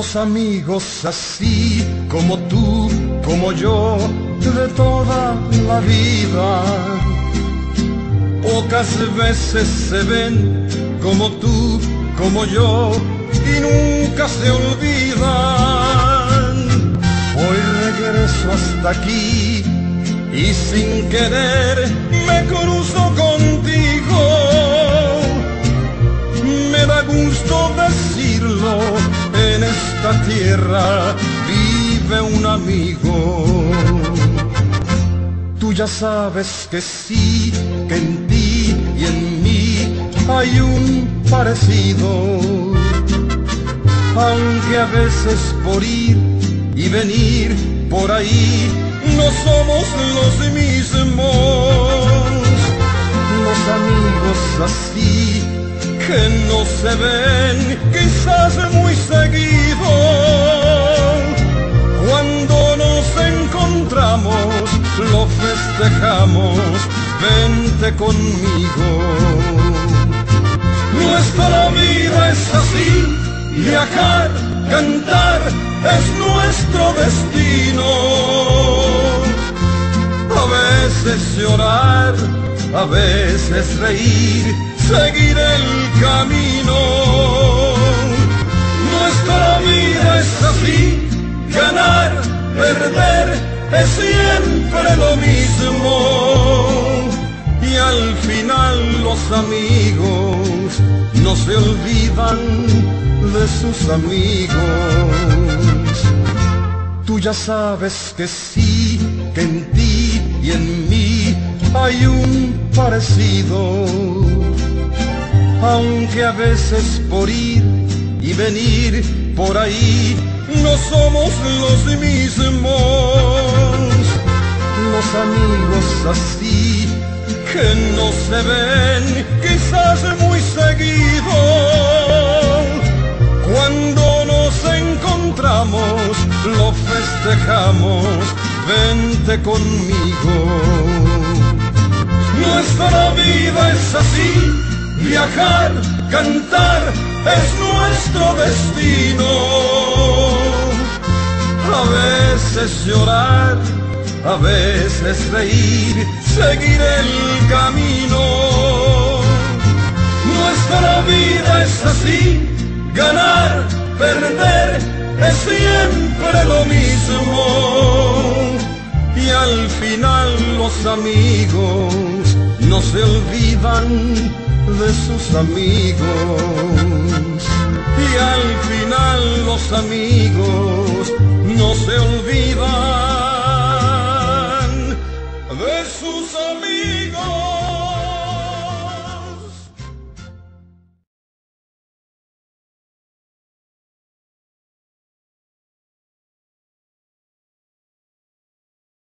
Los amigos así como tú, como yo, de toda la vida. Pocas veces se ven como tú, como yo, y nunca se olvidan. Hoy regreso hasta aquí y sin querer tierra vive un amigo. Tú ya sabes que sí, que en ti y en mí hay un parecido. Aunque a veces por ir y venir por ahí no somos los mismos. Los amigos así que no se ven quizás muy seguido. Cuando nos encontramos lo festejamos, vente conmigo. Nuestra vida es así, viajar, cantar, es nuestro destino. A veces llorar, a veces reír, seguir el camino. Nuestra vida es así, ganar, perder, es siempre lo mismo. Y al final los amigos no se olvidan de sus amigos. Tú ya sabes que sí, que en ti y en mí hay un parecido. Aunque a veces por ir y venir por ahí no somos los mismos. Los amigos así que no se ven quizás muy seguido. Cuando nos encontramos lo festejamos, vente conmigo. Nuestra vida es así, viajar, cantar, es nuestro destino. A veces llorar, a veces reír, seguir el camino. Nuestra vida es así, ganar, perder, es siempre lo mismo. Y al final los amigos no se olvidan de sus amigos. Y al final los amigos no se olvidan de sus amigos.